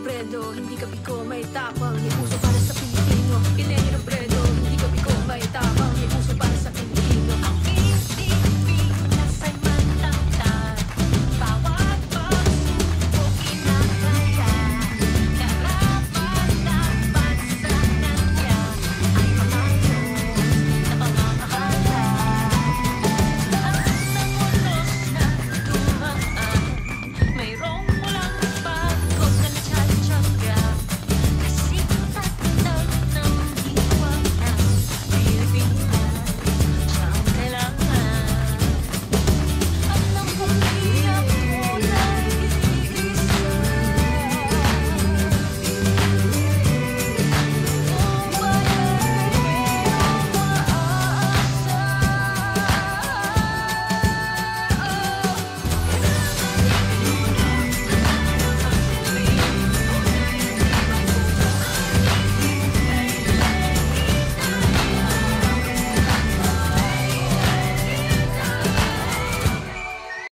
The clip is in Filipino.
sorprendo Hindi ka biko, may tapang